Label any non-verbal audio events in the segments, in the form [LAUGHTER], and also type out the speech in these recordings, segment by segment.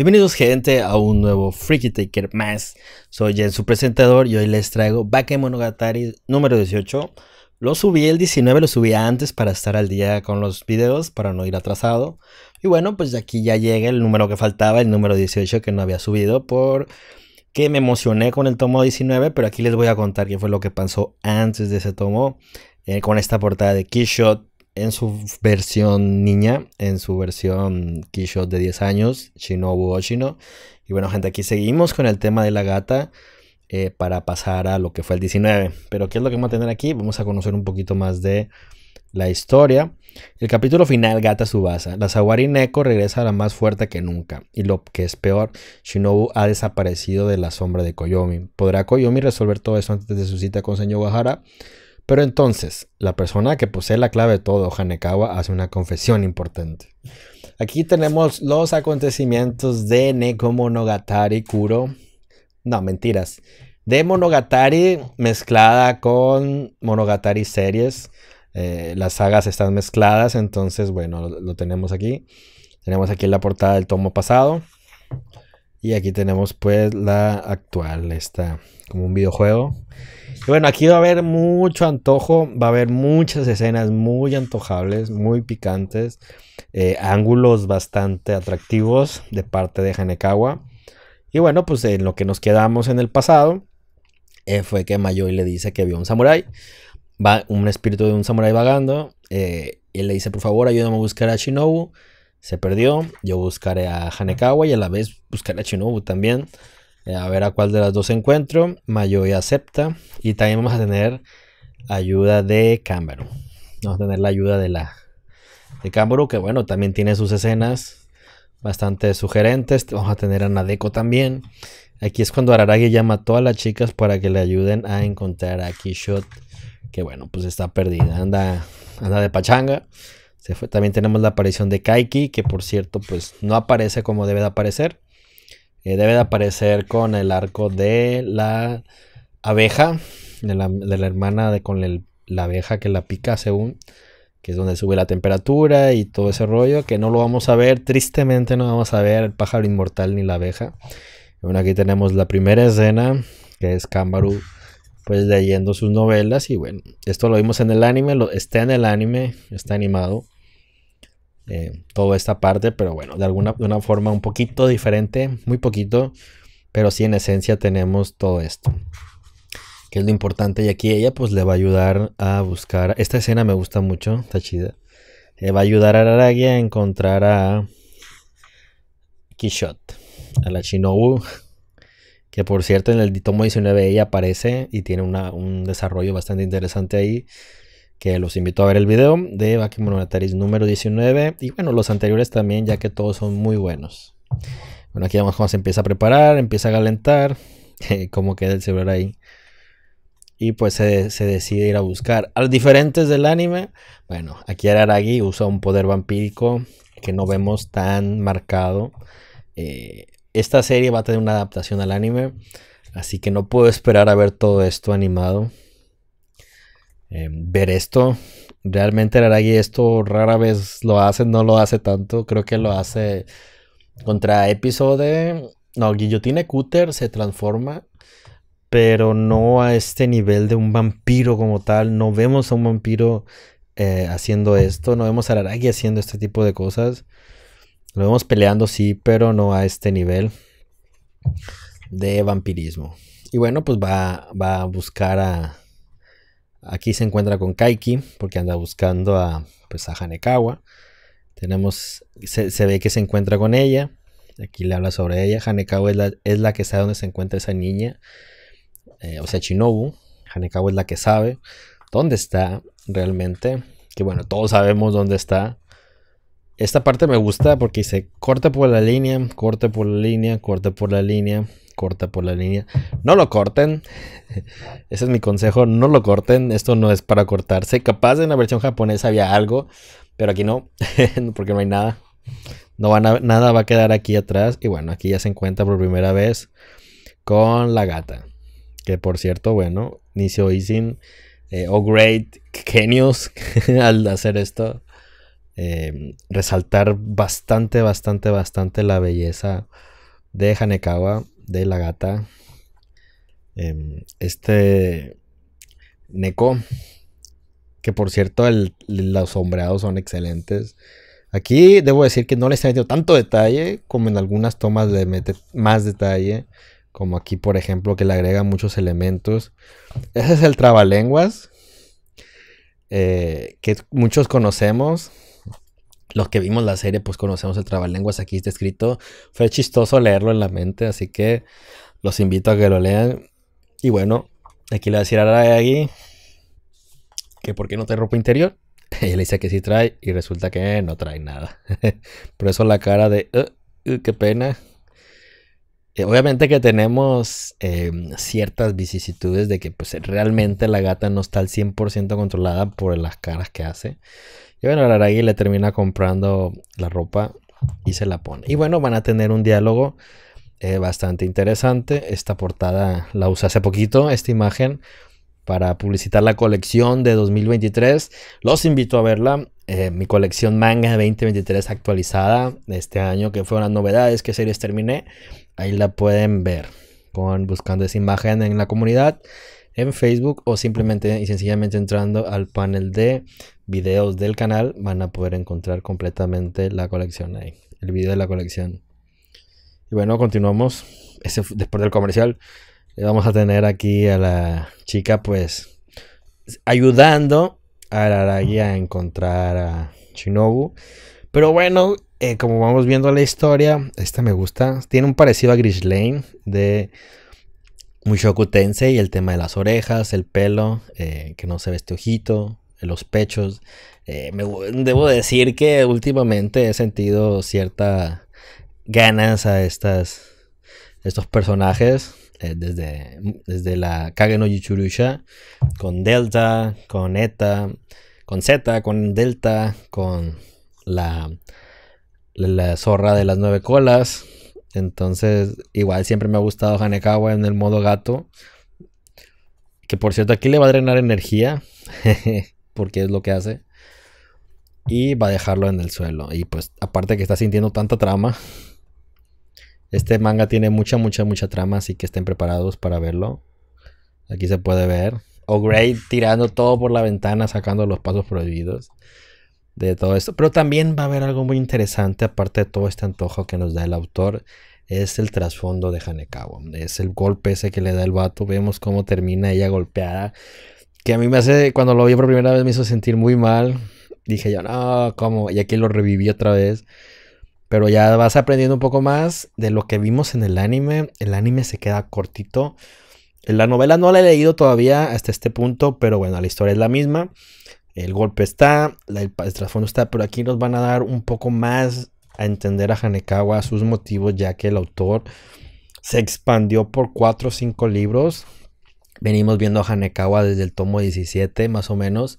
Bienvenidos gente a un nuevo Freaky Taker más. Soy Jen, su presentador y hoy les traigo Bakemonogatari número 18. Lo subí el 19, lo subí antes para estar al día con los videos, para no ir atrasado. Y bueno, pues aquí ya llega el número que faltaba, el número 18 que no había subido por que me emocioné con el tomo 19, pero aquí les voy a contar qué fue lo que pasó antes de ese tomo eh, con esta portada de Keyshot en su versión niña, en su versión Keyshot de 10 años, Shinobu Oshino. Y bueno, gente, aquí seguimos con el tema de la gata eh, para pasar a lo que fue el 19. Pero ¿qué es lo que vamos a tener aquí? Vamos a conocer un poquito más de la historia. El capítulo final, Gata Subasa. La Sawari Neko regresa a la más fuerte que nunca. Y lo que es peor, Shinobu ha desaparecido de la sombra de Koyomi. ¿Podrá Koyomi resolver todo eso antes de su cita con señor Wahara? Pero entonces, la persona que posee la clave de todo, Hanekawa, hace una confesión importante. Aquí tenemos los acontecimientos de Neko Monogatari Kuro. No, mentiras. De Monogatari mezclada con Monogatari series. Eh, las sagas están mezcladas, entonces, bueno, lo, lo tenemos aquí. Tenemos aquí la portada del tomo pasado. Y aquí tenemos pues la actual, esta como un videojuego. Bueno, aquí va a haber mucho antojo, va a haber muchas escenas muy antojables, muy picantes, eh, ángulos bastante atractivos de parte de Hanekawa. Y bueno, pues en lo que nos quedamos en el pasado eh, fue que Mayoi le dice que vio un samurái, va un espíritu de un samurái vagando, eh, y le dice por favor ayúdame a buscar a Shinobu. Se perdió, yo buscaré a Hanekawa y a la vez buscaré a Shinobu también. Eh, a ver a cuál de las dos encuentro. Mayoi acepta. Y también vamos a tener ayuda de Camberu. Vamos a tener la ayuda de la de Camberu, que bueno, también tiene sus escenas bastante sugerentes. Vamos a tener a Nadeko también. Aquí es cuando Araragi llama a todas las chicas para que le ayuden a encontrar a Kishot. Que bueno, pues está perdida. Anda, anda de pachanga. También tenemos la aparición de Kaiki, que por cierto, pues no aparece como debe de aparecer. Eh, debe de aparecer con el arco de la abeja, de la, hermana de con la abeja que la pica según, que es donde sube la temperatura y todo ese rollo, que no lo vamos a ver, tristemente no vamos a ver el pájaro inmortal ni la abeja. Bueno, aquí tenemos la primera escena, que es Kambaru pues leyendo sus novelas y bueno, esto lo vimos en el anime, lo, está en el anime, está animado eh, toda esta parte, pero bueno, de alguna de una forma un poquito diferente, muy poquito, pero sí en esencia tenemos todo esto. Que es lo importante y aquí ella pues le va a ayudar a buscar, esta escena me gusta mucho, está chida. Le va a ayudar a Araragi a encontrar a Kishot, a la Shinobu, que por cierto en el tomo 19 ella aparece y tiene una, un desarrollo bastante interesante ahí que los invito a ver el video de Bakemonogatari número 19 y bueno, los anteriores también, ya que todos son muy buenos. Bueno, aquí vamos, se empieza a preparar, empieza a calentar, [LAUGHS] como queda el celular ahí. Y pues se, se, decide ir a buscar. A los diferentes del anime, bueno, aquí Araragi usa un poder vampírico que no vemos tan marcado. Eh, esta serie va a tener una adaptación al anime, así que no puedo esperar a ver todo esto animado. Eh, ver esto. Realmente Araragi esto rara vez lo hace, no lo hace tanto. Creo que lo hace contra episodio. No, Guillotine Cutter se transforma, pero no a este nivel de un vampiro como tal. No vemos a un vampiro eh, haciendo esto, no vemos a Araragi haciendo este tipo de cosas. Lo vemos peleando, sí, pero no a este nivel de vampirismo. Y bueno, pues va, va a buscar a, Aquí se encuentra con Kaiki porque anda buscando a, pues, a Hanekawa. Tenemos, se, ve que se encuentra con ella. Aquí le habla sobre ella. Hanekawa es la, es la que sabe dónde se encuentra esa niña. Eh, o sea, Shinobu. Hanekawa es la que sabe dónde está realmente. Que bueno, todos sabemos dónde está. Esta parte me gusta porque dice corte por la línea, corte por la línea, corte por la línea corta por la línea. No lo corten. [LAUGHS] Ese es mi consejo. No lo corten. Esto no es para cortarse. Capaz en la versión japonesa había algo. Pero aquí no. [LAUGHS] porque no hay nada. No nada va a quedar aquí atrás. Y bueno, aquí ya se encuentra por primera vez con la gata. Que por cierto, bueno, Nisio Isin eh, o Great Genius [LAUGHS] al hacer esto. Eh, resaltar bastante, bastante, bastante la belleza de Hanekawa, de la gata. Em, este Neko, que por cierto los sombreados son excelentes. Aquí debo decir que no le está metiendo tanto detalle como en algunas tomas le mete más detalle. Como aquí, por ejemplo, que le agrega muchos elementos. Ese es el trabalenguas. Eh, que muchos conocemos. Los que vimos la serie, pues conocemos el trabalenguas. Aquí está escrito. Fue chistoso leerlo en la mente, así que los invito a que lo lean. Y bueno, aquí le voy a decir a que por qué no trae ropa interior. [LAUGHS] Ella le dice que sí trae y resulta que no trae nada. [LAUGHS] por eso la cara de, uh, uh, qué pena. Eh, obviamente que tenemos em, ciertas vicisitudes de que pues realmente la gata no está al 100% controlada por las caras que hace. Y bueno, Araragi le termina comprando la ropa y se la pone. Y bueno, van a tener un diálogo eh, bastante interesante. Esta portada la usé hace poquito, esta imagen, para publicitar la colección de 2023. Los invito a verla. Eh, mi colección manga 2023 actualizada de este año, que fueron las novedades, que series terminé. Ahí la pueden ver con buscando esa imagen en la comunidad en Facebook o simplemente y sencillamente entrando al panel de videos del canal van a poder encontrar completamente la colección ahí, el video de la colección. Y bueno, continuamos. después del comercial, vamos a tener aquí a la chica, pues, ayudando a Araragi a encontrar a Shinobu. Pero bueno, eh, como vamos viendo la historia, esta me gusta. Tiene un parecido a Grish Lane de Tensei y el tema de las orejas, el pelo, eh, que no se ve este ojito, los pechos. debo decir que últimamente he sentido cierta ganas a estas, estos personajes. Eh, desde, desde la Kage no Yichurusha, con Delta, con Eta, con Z, con Delta, con la, la, zorra de las nueve colas. Entonces, igual siempre me ha gustado Hanekawa en el modo gato. Que por cierto, aquí le va a drenar energía. [LAUGHS] porque es lo que hace. Y va a dejarlo en el suelo. Y pues, aparte que está sintiendo tanta trama. Este manga tiene mucha, mucha, mucha trama, así que estén preparados para verlo. Aquí se puede ver. O'Grady tirando todo por la ventana, sacando los pasos prohibidos de todo esto. Pero también va a haber algo muy interesante, aparte de todo este antojo que nos da el autor, es el trasfondo de Hanekawa. Es el golpe ese que le da el vato. Vemos cómo termina ella golpeada. Que a mí me hace, cuando lo vi por primera vez, me hizo sentir muy mal. Dije yo, no, ¿cómo? Y aquí lo reviví otra vez. Pero ya vas aprendiendo un poco más de lo que vimos en el anime. El anime se queda cortito. La novela no la he leído todavía hasta este punto, pero bueno, la historia es la misma. El golpe está, el, trasfondo está, pero aquí nos van a dar un poco más a entender a Hanekawa, sus motivos, ya que el autor se expandió por 4 o 5 libros. Venimos viendo a Hanekawa desde el tomo 17, más o menos.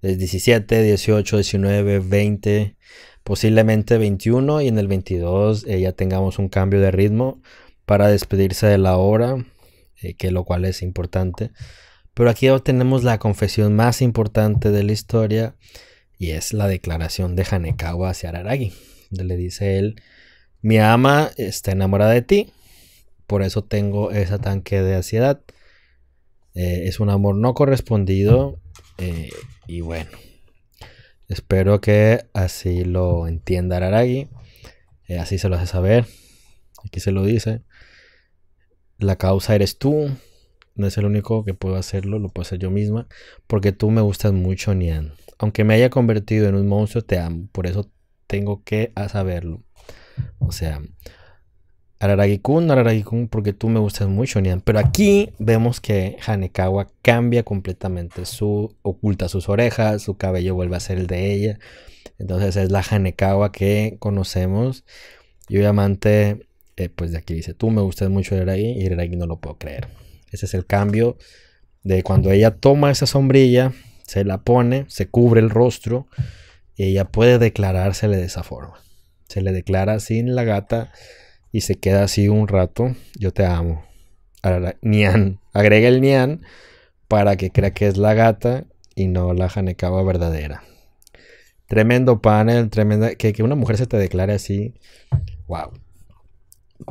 Desde 17, 18, 19, 20 posiblemente 21 y en el 22 eh, ya tengamos un cambio de ritmo para despedirse de la obra, eh, que lo cual es importante. Pero aquí tenemos la confesión más importante de la historia y es la declaración de Hanekawa hacia Araragi, le dice él, mi ama está enamorada de ti, por eso tengo ese tanque de ansiedad. Eh, es un amor no correspondido y bueno, Espero que así lo entienda Araragi. Eh, así se lo hace saber. Aquí se lo dice. La causa eres tú. No es el único que puedo hacerlo, lo puedo hacer yo misma. Porque tú me gustas mucho, Nian. Aunque me haya convertido en un monstruo, te amo. Por eso tengo que saberlo. O sea, Araragi-kun, porque tú me gustas mucho, Nian. Pero aquí vemos que Hanekawa cambia completamente. Su, oculta sus orejas, su cabello vuelve a ser el de ella. Entonces es la Hanekawa que conocemos. Y obviamente, eh, pues de aquí dice, tú me gustas mucho, Araragi, y Araragi no lo puedo creer. Ese es el cambio de cuando ella toma esa sombrilla, se la pone, se cubre el rostro, y ella puede declarársele de esa forma. Se le declara sin la gata y se queda así un rato. Yo te amo. Nian. Agrega el Nian para que crea que es la gata y no la Hanekawa verdadera. Tremendo panel, tremenda. Que una mujer se te declare así. Wow.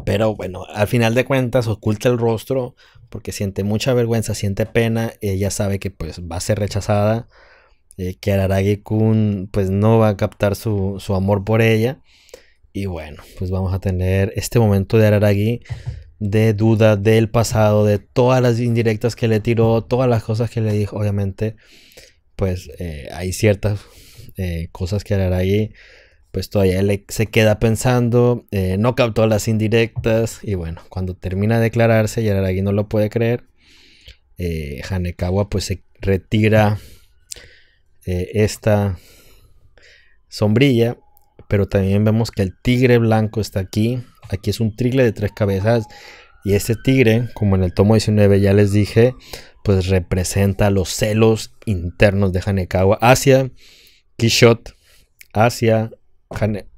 Pero bueno, al final de cuentas oculta el rostro porque siente mucha vergüenza, siente pena, ella sabe que pues va a ser rechazada, eh, que Araragi-kun pues no va a captar su, su, amor por ella. Y bueno, pues vamos a tener este momento de Araragi de duda del pasado, de todas las indirectas que le tiró, todas las cosas que le dijo, obviamente pues eh, hay ciertas eh, cosas que Araragi pues todavía se queda pensando, eh, no captó las indirectas y bueno, cuando termina de declararse y Araragi no lo puede creer, Hanekawa pues se retira esta sombrilla, pero también vemos que el tigre blanco está aquí, aquí es un tigre de tres cabezas y ese tigre, como en el tomo 19 ya les dije, pues representa los celos internos de Hanekawa hacia Kishot, hacia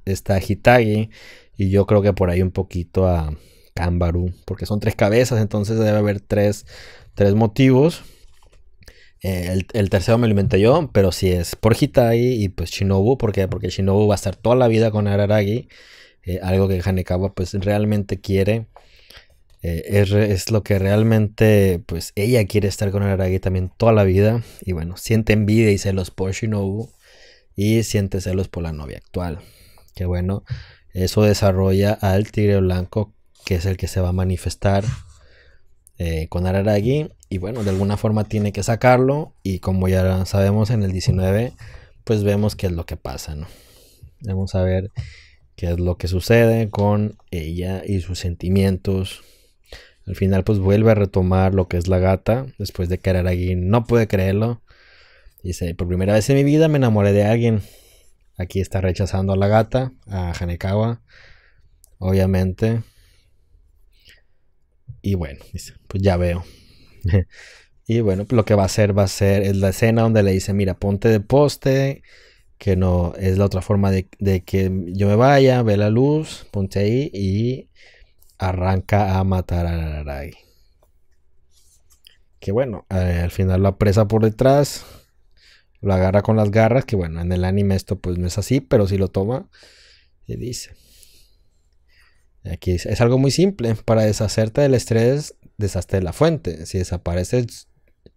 esta Hitagi y yo creo que por ahí un poquito a Kambaru, porque son tres cabezas, entonces debe haber tres, tres motivos. Eh, el, tercero me lo inventé yo, pero si es por Hitagi y pues Shinobu, ¿por qué? Porque Shinobu va a estar toda la vida con Araragi, eh, algo que Hanekawa pues realmente quiere eh, es, lo que realmente, pues ella quiere estar con Araragi también toda la vida. Y bueno, siente envidia y celos por Shinobu. Y siente celos por la novia actual. Que bueno, eso desarrolla al tigre blanco, que es el que se va a manifestar eh, con Araragi. Y bueno, de alguna forma tiene que sacarlo. Y como ya sabemos en el 19, pues vemos qué es lo que pasa, ¿no? Vamos a ver qué es lo que sucede con ella y sus sentimientos al final pues vuelve a retomar lo que es la gata, después de que Araragi no puede creerlo. Dice, por primera vez en mi vida me enamoré de alguien. Aquí está rechazando a la gata, a Hanekawa, obviamente. Y bueno, dice, pues ya veo. [LAUGHS] y bueno, pues lo que va a hacer va a ser, es la escena donde le dice, mira, ponte de poste, que no es la otra forma de, que yo me vaya, ve la luz, ponte ahí y arranca a matar a Araragi. Que bueno, eh, al final lo apresa por detrás, lo agarra con las garras, que bueno, en el anime esto pues no es así, pero si lo toma y dice. Aquí es, algo muy simple, para deshacerte del estrés, deshazte de la fuente. Si desapareces,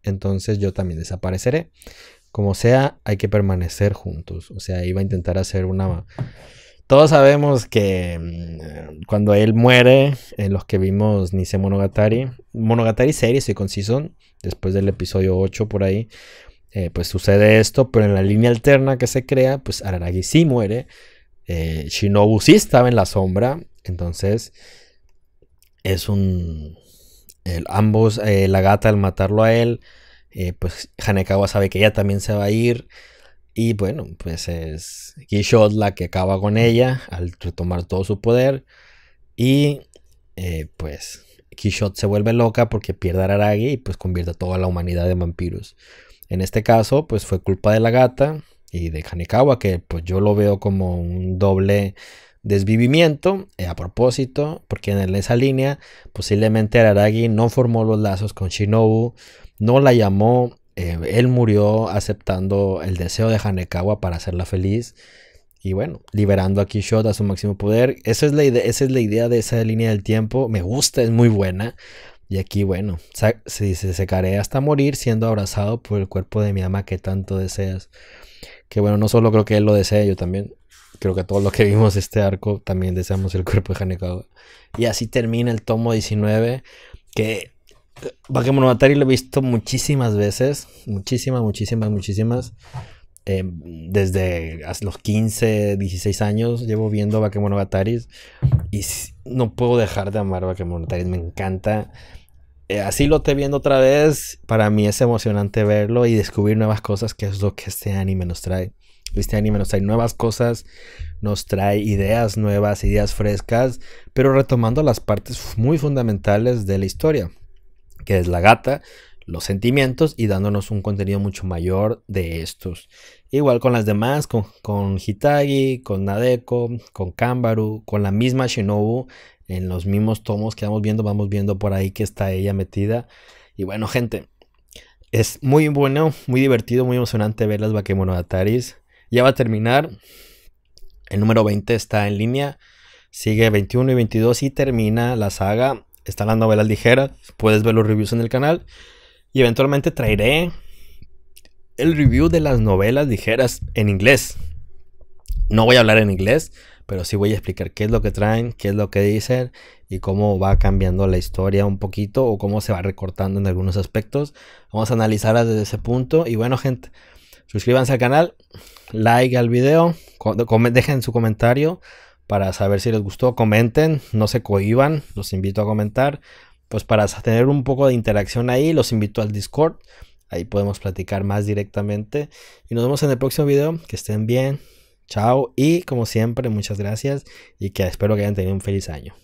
entonces yo también desapareceré. Como sea, hay que permanecer juntos. O sea, iba a intentar hacer una todos sabemos que mm, cuando él muere, en los que vimos Nise Monogatari, Monogatari serie, estoy con después del episodio 8 por ahí, eh, pues sucede esto, pero en la línea alterna que se crea, pues Araragi sí muere, eh, Shinobu sí estaba en la sombra, entonces es un... ambos, eh, la gata al matarlo a él, pues Hanekawa sabe que ella también se va a ir, y bueno, pues es Kishot la que acaba con ella al retomar todo su poder. Y pues Kishot se vuelve loca porque pierde a Aragi y pues convierte a toda la humanidad en vampiros. En este caso, pues fue culpa de la gata y de Hanekawa, que pues yo lo veo como un doble desvivimiento eh, a propósito, porque en esa línea posiblemente Araragi no formó los lazos con Shinobu, no la llamó eh, él murió aceptando el deseo de Hanekawa para hacerla feliz. Y bueno, liberando a Kishot a su máximo poder. Esa es, la idea, esa es la idea de esa línea del tiempo. Me gusta, es muy buena. Y aquí, bueno, se, se secaré hasta morir siendo abrazado por el cuerpo de mi ama que tanto deseas. Que bueno, no solo creo que él lo desea, yo también. Creo que todos los que vimos este arco también deseamos el cuerpo de Hanekawa. Y así termina el tomo 19. Que Bakemonogatari lo he visto muchísimas veces, muchísimas, muchísimas, muchísimas. Eh, desde los 15, 16 años llevo viendo Bakemonogatari y no puedo dejar de amar Bakemonogatari, me encanta. Eh, así lo estoy viendo otra vez, para mí es emocionante verlo y descubrir nuevas cosas, que es lo que este anime nos trae. Este anime nos trae nuevas cosas, nos trae ideas nuevas, ideas frescas, pero retomando las partes muy fundamentales de la historia que es la gata, los sentimientos y dándonos un contenido mucho mayor de estos. Igual con las demás, con, con Hitagi, con Nadeko, con Kambaru, con la misma Shinobu, en los mismos tomos que vamos viendo, vamos viendo por ahí que está ella metida. Y bueno, gente, es muy bueno, muy divertido, muy emocionante ver las Bakemonogataris. Ya va a terminar. El número 20 está en línea. Sigue 21 y 22 y termina la saga. Están las novelas ligeras. Puedes ver los reviews en el canal. Y eventualmente traeré el review de las novelas ligeras en inglés. No voy a hablar en inglés, pero sí voy a explicar qué es lo que traen, qué es lo que dicen y cómo va cambiando la historia un poquito o cómo se va recortando en algunos aspectos. Vamos a analizarlas desde ese punto. Y bueno, gente, suscríbanse al canal, like al video, dejen su comentario para saber si les gustó, comenten, no se cohiban, los invito a comentar. Pues para tener un poco de interacción ahí, los invito al Discord. Ahí podemos platicar más directamente. Y nos vemos en el próximo video. Que estén bien. Chao. Y como siempre, muchas gracias. Y que espero que hayan tenido un feliz año.